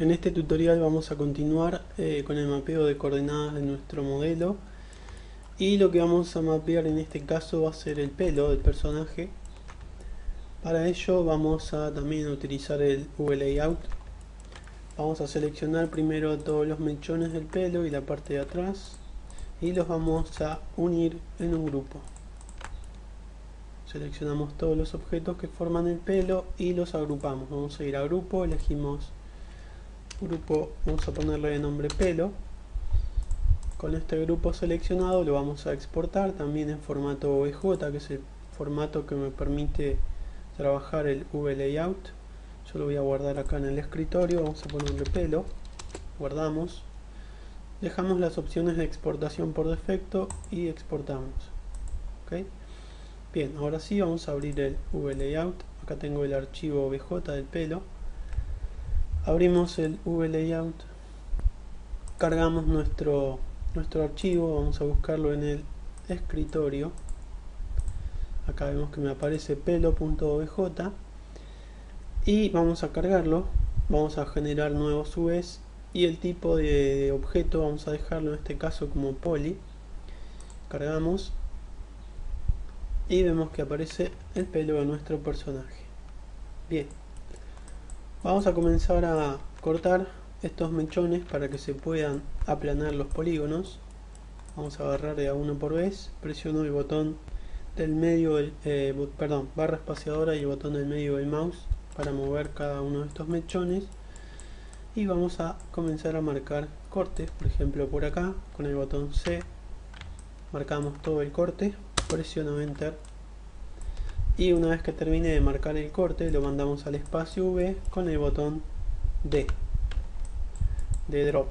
En este tutorial vamos a continuar eh, con el mapeo de coordenadas de nuestro modelo. Y lo que vamos a mapear en este caso va a ser el pelo del personaje. Para ello vamos a también utilizar el V-Layout vamos a seleccionar primero todos los mechones del pelo y la parte de atrás. Y los vamos a unir en un grupo. Seleccionamos todos los objetos que forman el pelo y los agrupamos. Vamos a ir a grupo, elegimos grupo vamos a ponerle de nombre pelo. Con este grupo seleccionado lo vamos a exportar también en formato OBJ que es el formato que me permite trabajar el V-Layout. Yo lo voy a guardar acá en el escritorio vamos a ponerle pelo. Guardamos. Dejamos las opciones de exportación por defecto y exportamos. ¿ok? bien ahora sí vamos a abrir el V-Layout. Acá tengo el archivo OBJ del pelo abrimos el V-Layout, cargamos nuestro, nuestro archivo, vamos a buscarlo en el escritorio. Acá vemos que me aparece pelo.obj y vamos a cargarlo, vamos a generar nuevos UVs y el tipo de objeto vamos a dejarlo en este caso como poly. Cargamos y vemos que aparece el pelo de nuestro personaje. Bien. Vamos a comenzar a cortar estos mechones para que se puedan aplanar los polígonos. Vamos a agarrar de a uno por vez, presiono el botón del medio, eh, perdón, barra espaciadora y el botón del medio del mouse para mover cada uno de estos mechones. Y vamos a comenzar a marcar cortes, por ejemplo por acá con el botón C marcamos todo el corte, presiono enter y una vez que termine de marcar el corte lo mandamos al espacio V con el botón D de drop.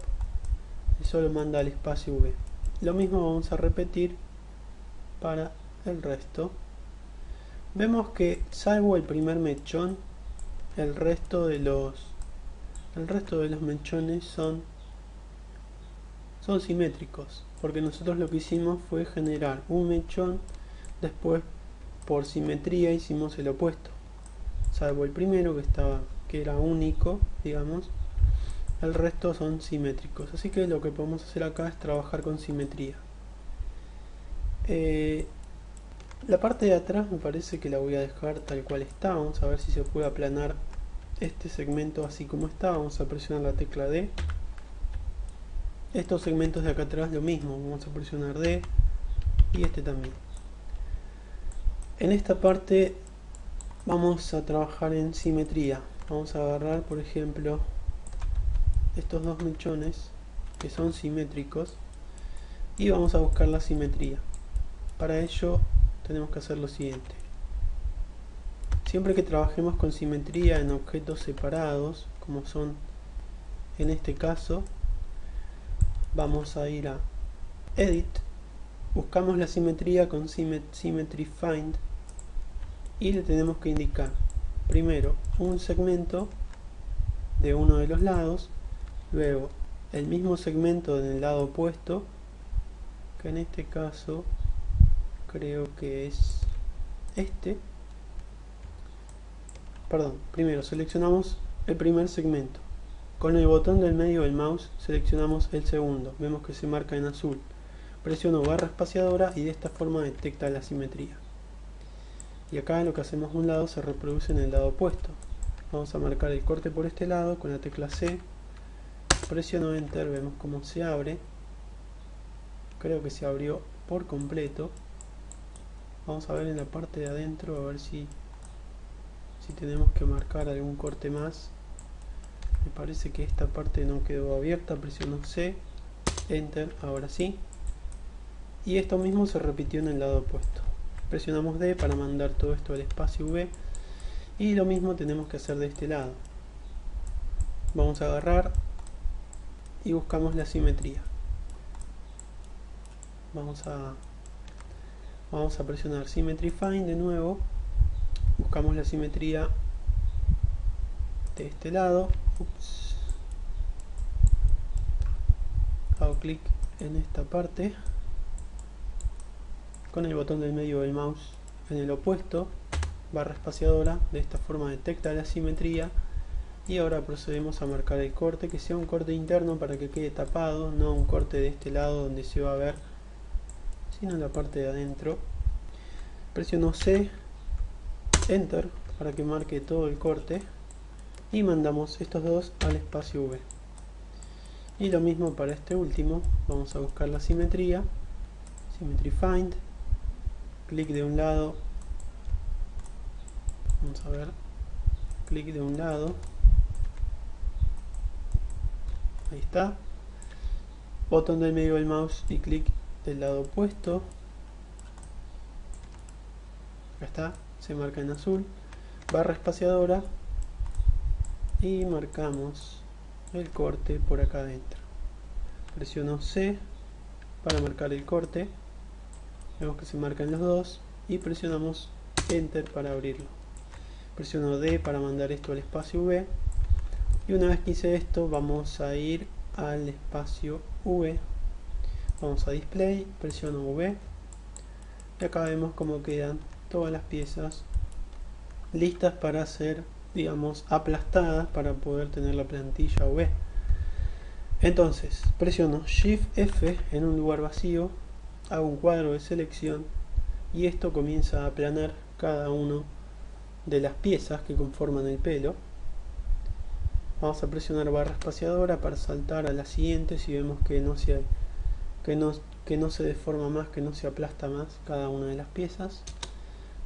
Eso lo manda al espacio V. Lo mismo vamos a repetir para el resto. Vemos que salvo el primer mechón el resto de los el resto de los mechones son son simétricos porque nosotros lo que hicimos fue generar un mechón después por simetría hicimos el opuesto salvo el primero que estaba que era único digamos el resto son simétricos. Así que lo que podemos hacer acá es trabajar con simetría. Eh, la parte de atrás me parece que la voy a dejar tal cual está. Vamos a ver si se puede aplanar este segmento así como está. Vamos a presionar la tecla D. Estos segmentos de acá atrás lo mismo. Vamos a presionar D y este también en esta parte vamos a trabajar en simetría. Vamos a agarrar por ejemplo estos dos mechones que son simétricos y vamos a buscar la simetría. Para ello tenemos que hacer lo siguiente. Siempre que trabajemos con simetría en objetos separados como son en este caso vamos a ir a edit buscamos la simetría con symmetry find y le tenemos que indicar primero un segmento de uno de los lados luego el mismo segmento en el lado opuesto que en este caso creo que es este. Perdón, primero seleccionamos el primer segmento. Con el botón del medio del mouse seleccionamos el segundo. Vemos que se marca en azul. Presiono barra espaciadora y de esta forma detecta la simetría y acá lo que hacemos un lado se reproduce en el lado opuesto. Vamos a marcar el corte por este lado con la tecla C. Presiono enter, vemos cómo se abre. Creo que se abrió por completo. Vamos a ver en la parte de adentro a ver si si tenemos que marcar algún corte más. Me parece que esta parte no quedó abierta presiono C enter, ahora sí. Y esto mismo se repitió en el lado opuesto presionamos D para mandar todo esto al espacio V. Y lo mismo tenemos que hacer de este lado. Vamos a agarrar y buscamos la simetría. Vamos a vamos a presionar Symmetry Find de nuevo. Buscamos la simetría de este lado. Hago clic en esta parte con el botón del medio del mouse en el opuesto barra espaciadora de esta forma detecta la simetría y ahora procedemos a marcar el corte que sea un corte interno para que quede tapado no un corte de este lado donde se va a ver sino en la parte de adentro. Presiono C enter para que marque todo el corte y mandamos estos dos al espacio V. Y lo mismo para este último vamos a buscar la simetría symmetry find clic de un lado. Vamos a ver. Clic de un lado. Ahí está. Botón del medio del mouse y clic del lado opuesto. Acá está. Se marca en azul. Barra espaciadora. Y marcamos el corte por acá adentro. Presiono C para marcar el corte vemos que se marcan los dos y presionamos enter para abrirlo. Presiono D para mandar esto al espacio V. Y una vez que hice esto vamos a ir al espacio V. Vamos a display, presiono V. Y acá vemos cómo quedan todas las piezas listas para ser digamos aplastadas para poder tener la plantilla V. Entonces presiono Shift F en un lugar vacío hago un cuadro de selección y esto comienza a aplanar cada uno de las piezas que conforman el pelo. Vamos a presionar barra espaciadora para saltar a la siguiente si vemos que no se que no, que no se deforma más que no se aplasta más cada una de las piezas.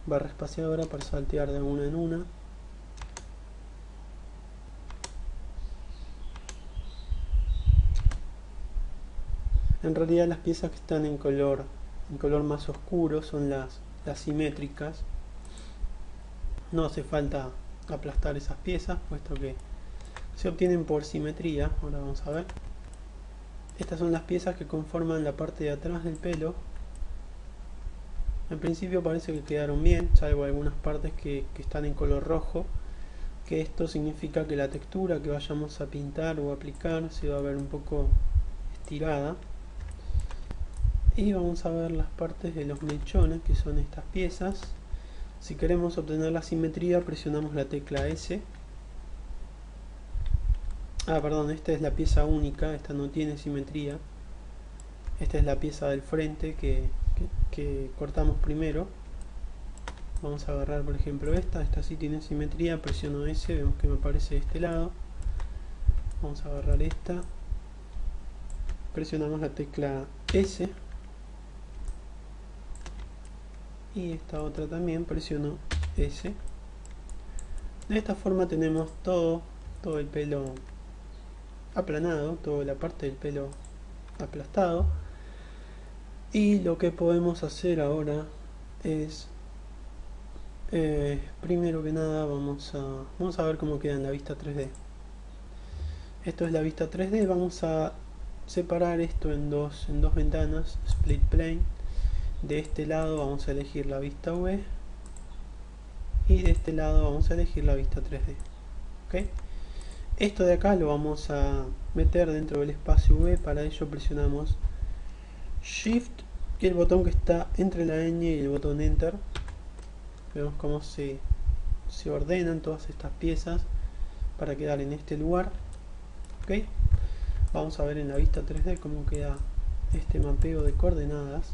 Barra espaciadora para saltear de una en una en realidad las piezas que están en color en color más oscuro son las, las simétricas. No hace falta aplastar esas piezas puesto que se obtienen por simetría. Ahora vamos a ver. Estas son las piezas que conforman la parte de atrás del pelo. En principio parece que quedaron bien salvo algunas partes que, que están en color rojo que esto significa que la textura que vayamos a pintar o aplicar se va a ver un poco estirada y vamos a ver las partes de los mechones que son estas piezas. Si queremos obtener la simetría presionamos la tecla S. Ah perdón esta es la pieza única esta no tiene simetría. Esta es la pieza del frente que, que, cortamos primero. Vamos a agarrar por ejemplo esta. Esta sí tiene simetría presiono S vemos que me aparece de este lado. Vamos a agarrar esta. Presionamos la tecla S y esta otra también presiono S de esta forma tenemos todo todo el pelo aplanado toda la parte del pelo aplastado. Y lo que podemos hacer ahora es eh, primero que nada vamos a vamos a ver cómo queda en la vista 3D esto es la vista 3D vamos a separar esto en dos en dos ventanas split plane de este lado vamos a elegir la vista V. Y de este lado vamos a elegir la vista 3D ¿ok? esto de acá lo vamos a meter dentro del espacio V. Para ello presionamos Shift y el botón que está entre la ñ y el botón Enter. Vemos cómo se, se ordenan todas estas piezas para quedar en este lugar. Vamos a ver en la vista 3D cómo queda este mapeo de coordenadas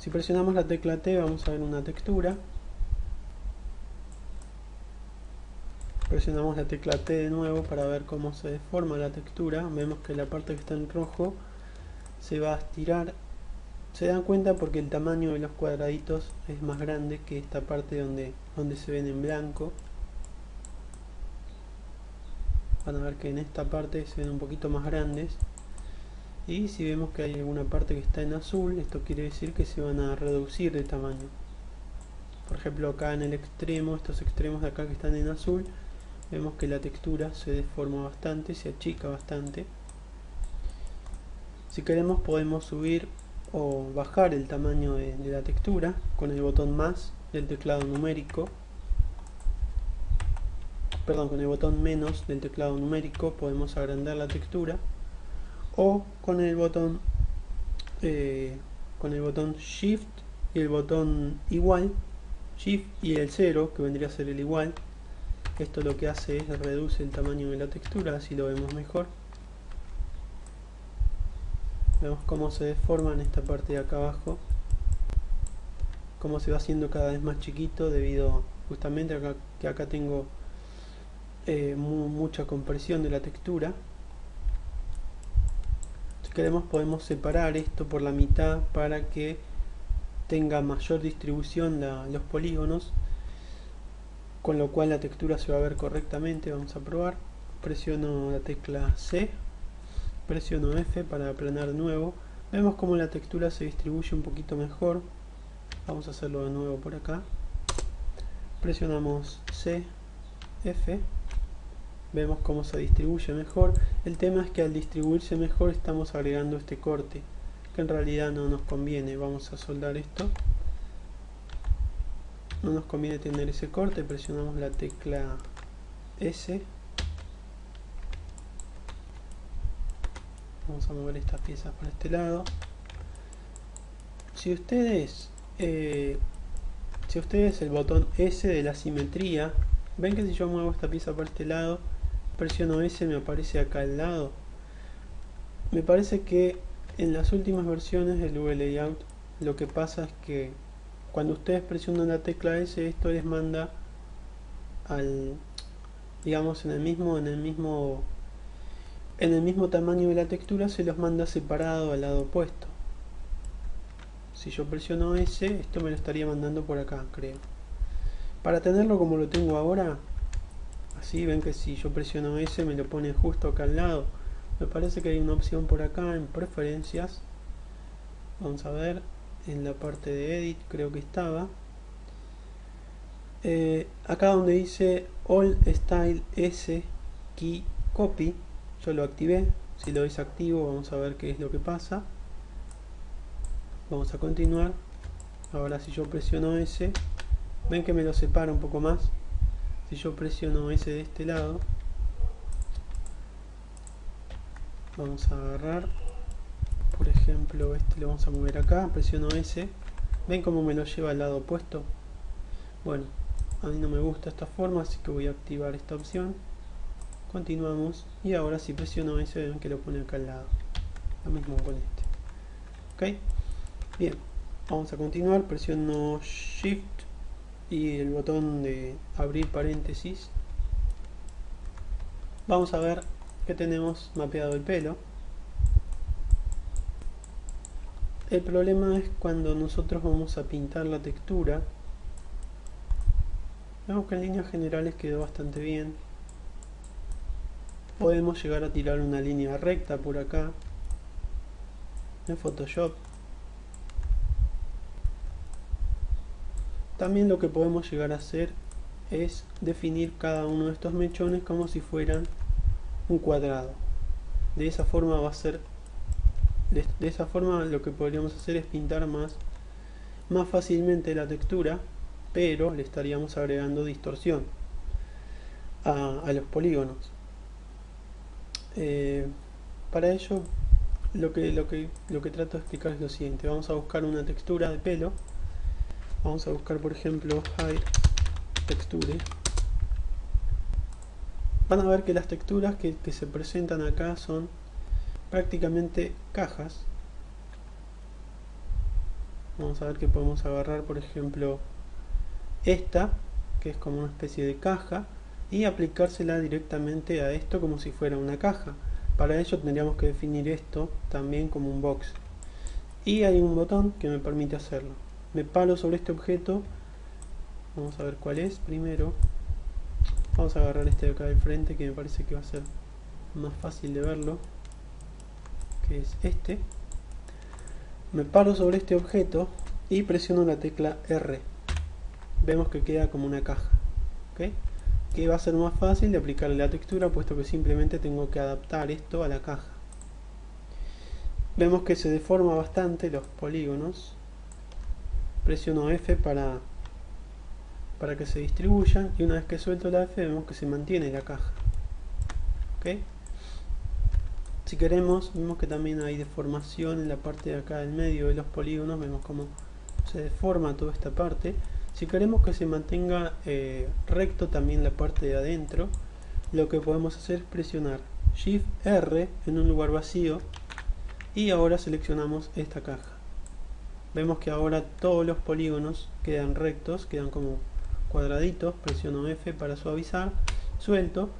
si presionamos la tecla T vamos a ver una textura. Presionamos la tecla T de nuevo para ver cómo se deforma la textura. Vemos que la parte que está en rojo se va a estirar. Se dan cuenta porque el tamaño de los cuadraditos es más grande que esta parte donde, donde se ven en blanco. Van a ver que en esta parte se ven un poquito más grandes y si vemos que hay alguna parte que está en azul esto quiere decir que se van a reducir de tamaño. Por ejemplo acá en el extremo estos extremos de acá que están en azul vemos que la textura se deforma bastante se achica bastante. Si queremos podemos subir o bajar el tamaño de, de la textura con el botón más del teclado numérico. Perdón con el botón menos del teclado numérico podemos agrandar la textura o con el botón eh, con el botón shift y el botón igual shift y el 0 que vendría a ser el igual. Esto lo que hace es reduce el tamaño de la textura así lo vemos mejor. Vemos cómo se deforma en esta parte de acá abajo. Cómo se va haciendo cada vez más chiquito debido justamente a que acá tengo eh, mucha compresión de la textura si queremos podemos separar esto por la mitad para que tenga mayor distribución los polígonos con lo cual la textura se va a ver correctamente vamos a probar. Presiono la tecla C presiono F para aplanar nuevo. Vemos como la textura se distribuye un poquito mejor. Vamos a hacerlo de nuevo por acá. Presionamos C F vemos cómo se distribuye mejor. El tema es que al distribuirse mejor estamos agregando este corte que en realidad no nos conviene. Vamos a soldar esto. No nos conviene tener ese corte presionamos la tecla S. Vamos a mover estas piezas por este lado. Si ustedes eh, si ustedes el botón S de la simetría ven que si yo muevo esta pieza por este lado presiono S me aparece acá al lado. Me parece que en las últimas versiones del V Layout lo que pasa es que cuando ustedes presionan la tecla S esto les manda al digamos en el mismo en el mismo en el mismo tamaño de la textura se los manda separado al lado opuesto. Si yo presiono S esto me lo estaría mandando por acá creo. Para tenerlo como lo tengo ahora así ven que si yo presiono S me lo pone justo acá al lado. Me parece que hay una opción por acá en preferencias. Vamos a ver en la parte de edit creo que estaba. Eh, acá donde dice all style s key copy yo lo activé. Si lo desactivo vamos a ver qué es lo que pasa. Vamos a continuar. Ahora si yo presiono S ven que me lo separa un poco más si yo presiono S de este lado vamos a agarrar por ejemplo este lo vamos a mover acá presiono S ven cómo me lo lleva al lado opuesto bueno a mí no me gusta esta forma así que voy a activar esta opción. Continuamos y ahora si presiono ese ven que lo pone acá al lado. Lo mismo con este. Ok bien vamos a continuar presiono shift y el botón de abrir paréntesis vamos a ver que tenemos mapeado el pelo. El problema es cuando nosotros vamos a pintar la textura. Vemos que en líneas generales quedó bastante bien. Podemos llegar a tirar una línea recta por acá. En Photoshop también lo que podemos llegar a hacer es definir cada uno de estos mechones como si fueran un cuadrado. De esa forma va a ser de, esa forma lo que podríamos hacer es pintar más más fácilmente la textura pero le estaríamos agregando distorsión a los polígonos. Eh, para ello lo que, lo, que, lo que trato de explicar es lo siguiente. Vamos a buscar una textura de pelo vamos a buscar por ejemplo high texture van a ver que las texturas que, que se presentan acá son prácticamente cajas vamos a ver que podemos agarrar por ejemplo esta que es como una especie de caja y aplicársela directamente a esto como si fuera una caja. Para ello tendríamos que definir esto también como un box. Y hay un botón que me permite hacerlo. Me paro sobre este objeto. Vamos a ver cuál es primero. Vamos a agarrar este de acá del frente que me parece que va a ser más fácil de verlo. Que es este. Me paro sobre este objeto y presiono la tecla R. Vemos que queda como una caja. ¿okay? que va a ser más fácil de aplicarle la textura puesto que simplemente tengo que adaptar esto a la caja vemos que se deforma bastante los polígonos presiono F para para que se distribuyan y una vez que suelto la F vemos que se mantiene la caja ¿ok? si queremos vemos que también hay deformación en la parte de acá del medio de los polígonos vemos cómo se deforma toda esta parte Si queremos que se mantenga eh, recto también la parte de adentro, lo que podemos hacer es presionar Shift R en un lugar vacío y ahora seleccionamos esta caja. Vemos que ahora todos los polígonos quedan rectos, quedan como cuadraditos, presiono F para suavizar, suelto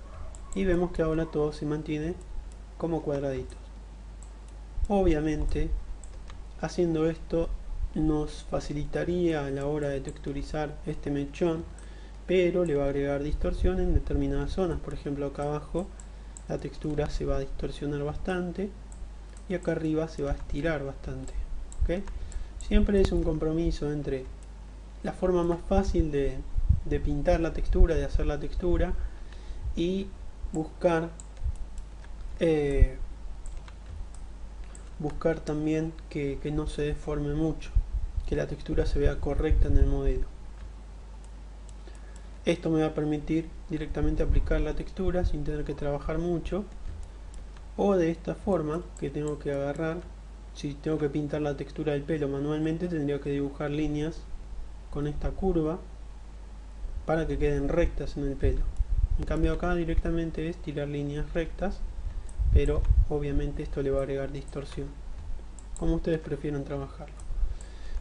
y vemos que ahora todo se mantiene como cuadraditos. Obviamente, haciendo esto nos facilitaría a la hora de texturizar este mechón, pero le va a agregar distorsión en determinadas zonas. Por ejemplo, acá abajo la textura se va a distorsionar bastante y acá arriba se va a estirar bastante. Siempre es un compromiso entre la forma más fácil de, pintar la textura, de hacer la textura y buscar eh, buscar también que, que no se deforme mucho que la textura se vea correcta en el modelo. Esto me va a permitir directamente aplicar la textura sin tener que trabajar mucho o de esta forma que tengo que agarrar si tengo que pintar la textura del pelo manualmente tendría que dibujar líneas con esta curva para que queden rectas en el pelo. En cambio acá directamente es tirar líneas rectas pero obviamente esto le va a agregar distorsión. Como ustedes prefieran trabajarlo.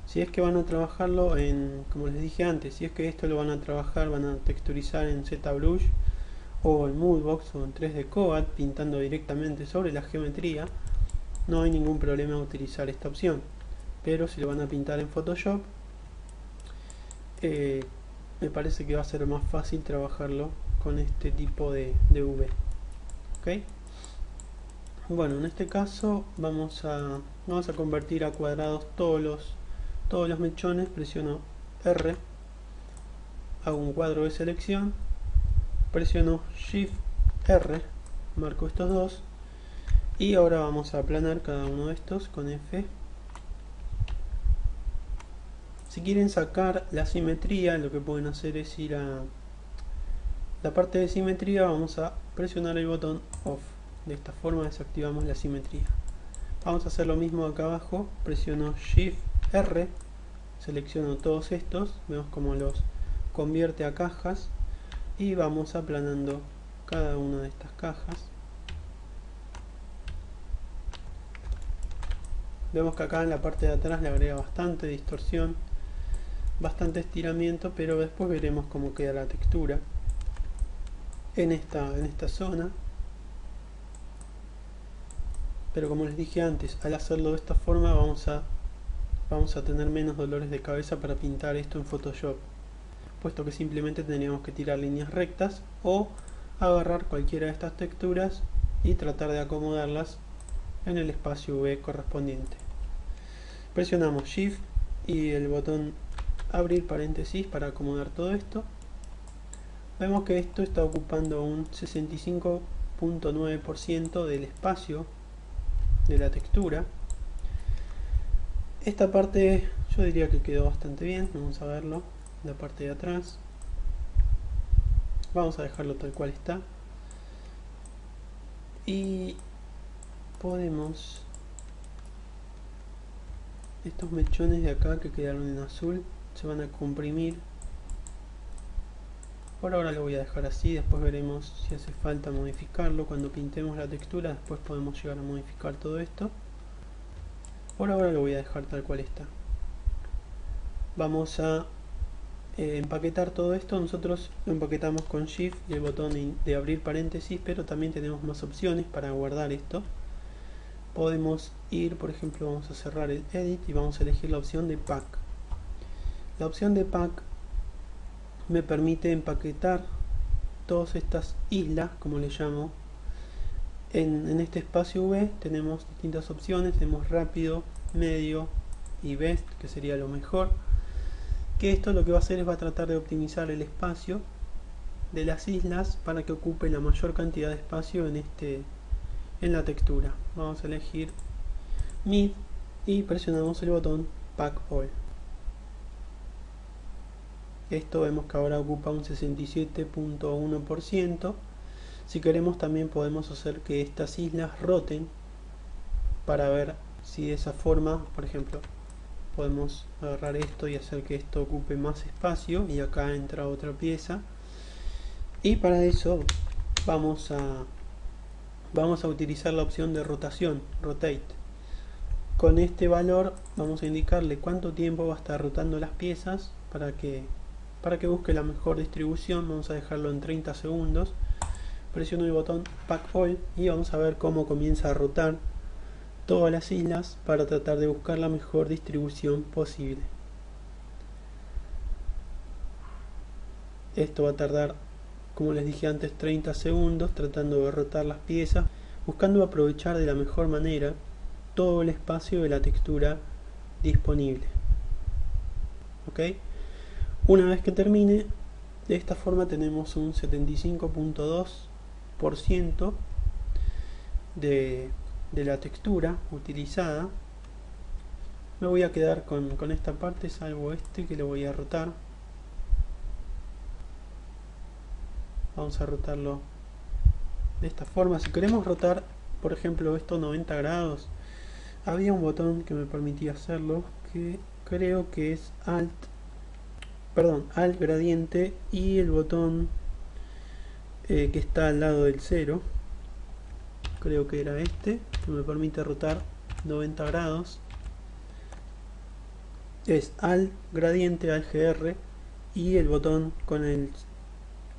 Si es que van a trabajarlo en como les dije antes si es que esto lo van a trabajar van a texturizar en ZBrush o en Moodbox o en 3D Coat pintando directamente sobre la geometría no hay ningún problema utilizar esta opción pero si lo van a pintar en Photoshop eh, me parece que va a ser más fácil trabajarlo con este tipo de, V bueno en este caso vamos a vamos a convertir a cuadrados todos los todos los mechones presiono R hago un cuadro de selección presiono Shift R marco estos dos y ahora vamos a aplanar cada uno de estos con F. Si quieren sacar la simetría lo que pueden hacer es ir a la parte de simetría vamos a presionar el botón off. De esta forma desactivamos la simetría. Vamos a hacer lo mismo acá abajo. Presiono shift R. Selecciono todos estos. Vemos como los convierte a cajas. Y vamos aplanando cada una de estas cajas vemos que acá en la parte de atrás le agrega bastante distorsión bastante estiramiento pero después veremos cómo queda la textura en esta, en esta zona. Pero como les dije antes al hacerlo de esta forma vamos a vamos a tener menos dolores de cabeza para pintar esto en Photoshop puesto que simplemente tendríamos que tirar líneas rectas o agarrar cualquiera de estas texturas y tratar de acomodarlas en el espacio V correspondiente. Presionamos Shift y el botón abrir paréntesis para acomodar todo esto. Vemos que esto está ocupando un 65.9% del espacio de la textura. Esta parte yo diría que quedó bastante bien, vamos a verlo, la parte de atrás. Vamos a dejarlo tal cual está. Y podemos. Estos mechones de acá que quedaron en azul se van a comprimir. Por ahora lo voy a dejar así después veremos si hace falta modificarlo. Cuando pintemos la textura después podemos llegar a modificar todo esto. Por ahora lo voy a dejar tal cual está. Vamos a eh, empaquetar todo esto. Nosotros lo empaquetamos con shift y el botón de abrir paréntesis pero también tenemos más opciones para guardar esto podemos ir, por ejemplo, vamos a cerrar el edit y vamos a elegir la opción de pack. La opción de pack me permite empaquetar todas estas islas, como le llamo. En, este espacio V tenemos distintas opciones, tenemos rápido, medio y best, que sería lo mejor. Que esto lo que va a hacer es va a tratar de optimizar el espacio de las islas para que ocupe la mayor cantidad de espacio en este en la textura. Vamos a elegir mid y presionamos el botón pack all. Esto vemos que ahora ocupa un 67.1% si queremos también podemos hacer que estas islas roten para ver si de esa forma por ejemplo podemos agarrar esto y hacer que esto ocupe más espacio y acá entra otra pieza. Y para eso vamos a vamos a utilizar la opción de rotación rotate. Con este valor vamos a indicarle cuánto tiempo va a estar rotando las piezas para que para que busque la mejor distribución. Vamos a dejarlo en 30 segundos. Presiono el botón pack all y vamos a ver cómo comienza a rotar todas las islas para tratar de buscar la mejor distribución posible. Esto va a tardar como les dije antes 30 segundos tratando de rotar las piezas buscando aprovechar de la mejor manera todo el espacio de la textura disponible. Ok una vez que termine de esta forma tenemos un 75.2% de, de la textura utilizada. Me voy a quedar con, con esta parte salvo este que lo voy a rotar vamos a rotarlo de esta forma. Si queremos rotar por ejemplo esto 90 grados había un botón que me permitía hacerlo que creo que es alt perdón alt gradiente y el botón eh, que está al lado del 0 creo que era este que me permite rotar 90 grados. Es alt gradiente al gr y el botón con el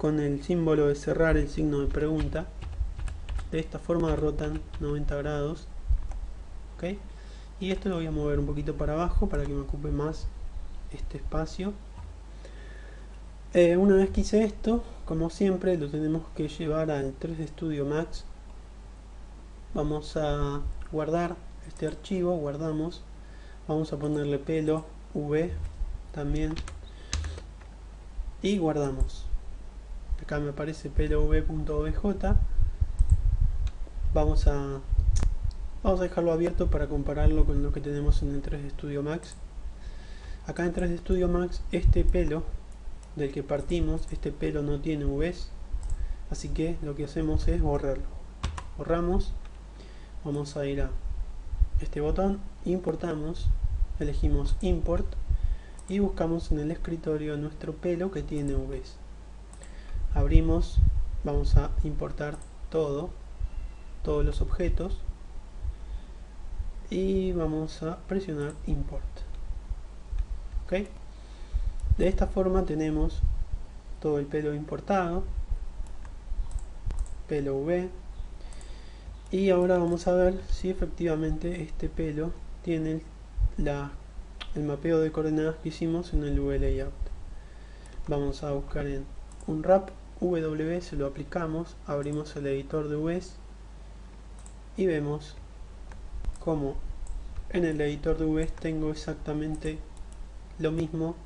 con el símbolo de cerrar el signo de pregunta. De esta forma rotan 90 grados ok y esto lo voy a mover un poquito para abajo para que me ocupe más este espacio. Eh, una vez que hice esto como siempre lo tenemos que llevar al 3D Studio Max. Vamos a guardar este archivo guardamos. Vamos a ponerle pelo v también. Y guardamos acá me aparece plv.obj vamos a vamos a dejarlo abierto para compararlo con lo que tenemos en el 3D Studio Max. Acá en 3D Studio Max este pelo del que partimos este pelo no tiene Vs así que lo que hacemos es borrarlo. Borramos vamos a ir a este botón importamos elegimos import y buscamos en el escritorio nuestro pelo que tiene Vs abrimos vamos a importar todo todos los objetos y vamos a presionar import ok de esta forma tenemos todo el pelo importado pelo V y ahora vamos a ver si efectivamente este pelo tiene la, el mapeo de coordenadas que hicimos en el V layout. Vamos a buscar en un wrap W se lo aplicamos, abrimos el editor de Vs y vemos como en el editor de Vs tengo exactamente lo mismo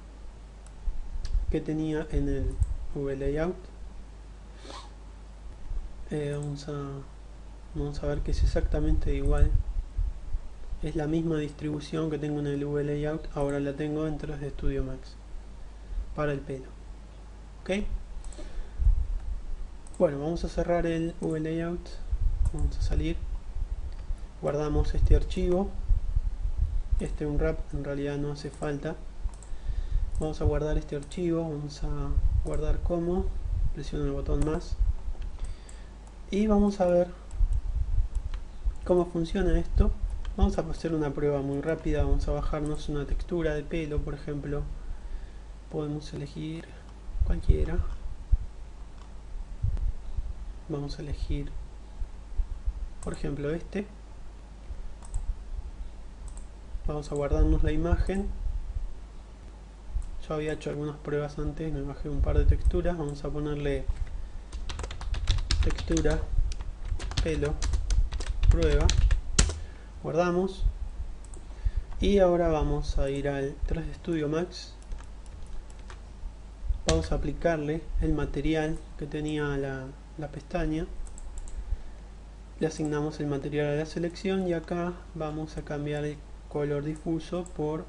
que tenía en el VLayout eh, vamos, a, vamos a ver que es exactamente igual. Es la misma distribución que tengo en el VLayout ahora la tengo dentro de Studio Max para el pelo. Ok bueno, vamos a cerrar el VLayout. Vamos a salir. Guardamos este archivo. Este unwrap en realidad no hace falta. Vamos a guardar este archivo. Vamos a guardar como. Presiono el botón más. Y vamos a ver cómo funciona esto. Vamos a hacer una prueba muy rápida. Vamos a bajarnos una textura de pelo, por ejemplo. Podemos elegir cualquiera vamos a elegir por ejemplo este. Vamos a guardarnos la imagen. Yo había hecho algunas pruebas antes me bajé un par de texturas. Vamos a ponerle textura pelo prueba. Guardamos. Y ahora vamos a ir al 3D Studio Max. Vamos a aplicarle el material que tenía la, la pestaña le asignamos el material a la selección y acá vamos a cambiar el color difuso por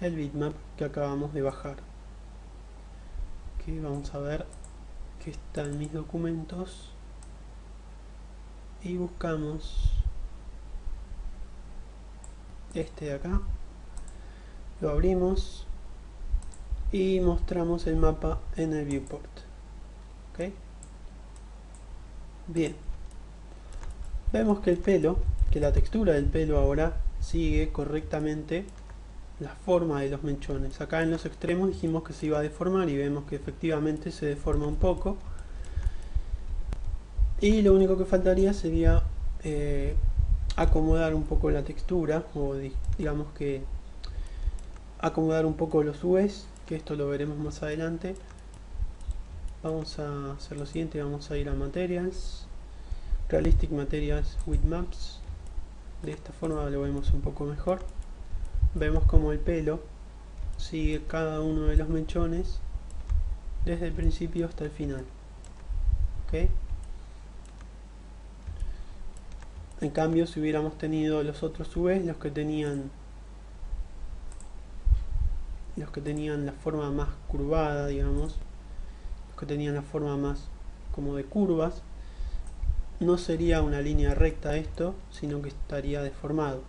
el bitmap que acabamos de bajar. Aquí vamos a ver que están mis documentos. Y buscamos este de acá. Lo abrimos y mostramos el mapa en el viewport. ¿ok? Bien. Vemos que el pelo que la textura del pelo ahora sigue correctamente la forma de los mechones acá en los extremos dijimos que se iba a deformar y vemos que efectivamente se deforma un poco. Y lo único que faltaría sería eh, acomodar un poco la textura o digamos que acomodar un poco los UVs que esto lo veremos más adelante vamos a hacer lo siguiente vamos a ir a materials realistic materials with maps. De esta forma lo vemos un poco mejor. Vemos como el pelo sigue cada uno de los mechones desde el principio hasta el final. ¿ok? En cambio, si hubiéramos tenido los otros UVs, los que tenían los que tenían la forma más curvada, digamos, que tenían la forma más como de curvas, no sería una línea recta esto, sino que estaría deformado.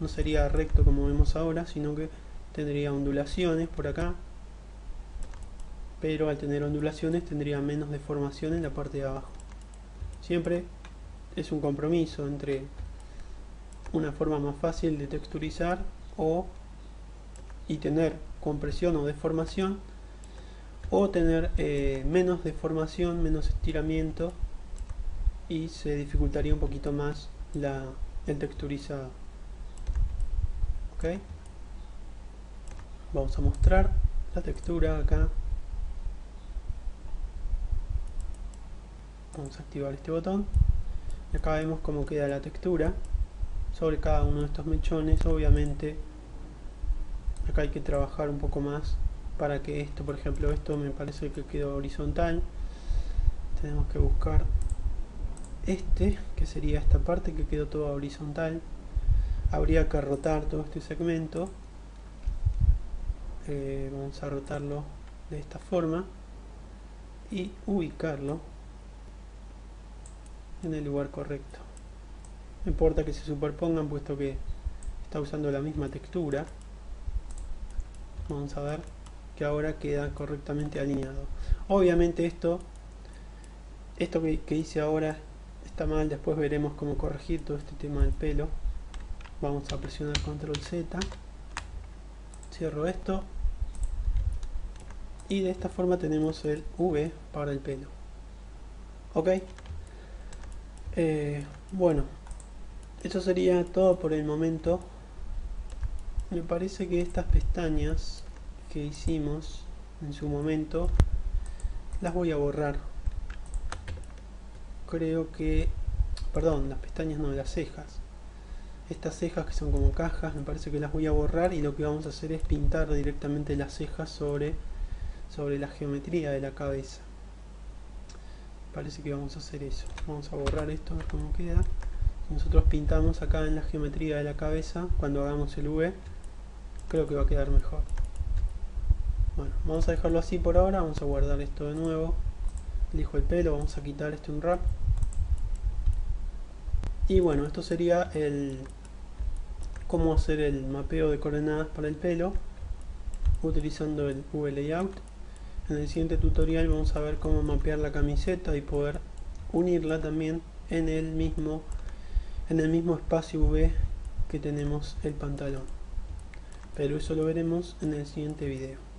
No sería recto como vemos ahora, sino que tendría ondulaciones por acá, pero al tener ondulaciones tendría menos deformación en la parte de abajo. Siempre es un compromiso entre una forma más fácil de texturizar o y tener compresión o deformación o tener eh, menos deformación, menos estiramiento y se dificultaría un poquito más la, el texturizado. ok Vamos a mostrar la textura acá. Vamos a activar este botón y acá vemos cómo queda la textura sobre cada uno de estos mechones obviamente acá hay que trabajar un poco más para que esto por ejemplo esto me parece que quedó horizontal tenemos que buscar este que sería esta parte que quedó toda horizontal habría que rotar todo este segmento eh, vamos a rotarlo de esta forma y ubicarlo en el lugar correcto. No importa que se superpongan puesto que está usando la misma textura. Vamos a ver que ahora queda correctamente alineado. Obviamente esto, esto que, hice ahora está mal, después veremos cómo corregir todo este tema del pelo. Vamos a presionar control Z. Cierro esto. Y de esta forma tenemos el V para el pelo. Ok. Eh, bueno, eso sería todo por el momento. Me parece que estas pestañas que hicimos en su momento las voy a borrar. Creo que... Perdón, las pestañas no, las cejas. Estas cejas que son como cajas, me parece que las voy a borrar y lo que vamos a hacer es pintar directamente las cejas sobre, sobre la geometría de la cabeza. Parece que vamos a hacer eso. Vamos a borrar esto a ver cómo queda. Nosotros pintamos acá en la geometría de la cabeza. Cuando hagamos el V creo que va a quedar mejor bueno, vamos a dejarlo así por ahora vamos a guardar esto de nuevo. Elijo el pelo, vamos a quitar este un wrap y bueno, esto sería el cómo hacer el mapeo de coordenadas para el pelo utilizando el V layout. En el siguiente tutorial vamos a ver cómo mapear la camiseta y poder unirla también en el mismo en el mismo espacio V que tenemos el pantalón. Pero eso lo veremos en el siguiente video